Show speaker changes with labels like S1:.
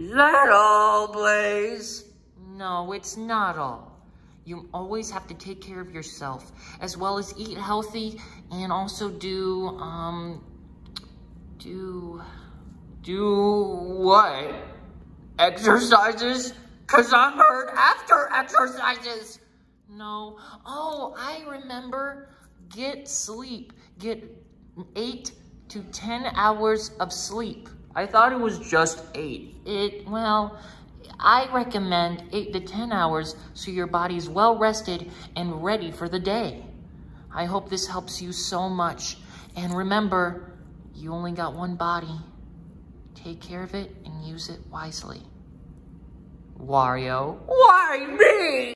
S1: Is that all, Blaze?
S2: No, it's not all. You always have to take care of yourself, as well as eat healthy and also do, um, do,
S1: do what? Exercises? Cause I'm hurt after exercises.
S2: No. Oh, I remember. Get sleep. Get eight to 10 hours of sleep.
S1: I thought it was just eight.
S2: It, well, I recommend eight to 10 hours so your body's well rested and ready for the day. I hope this helps you so much. And remember, you only got one body. Take care of it and use it wisely.
S1: Wario, why me?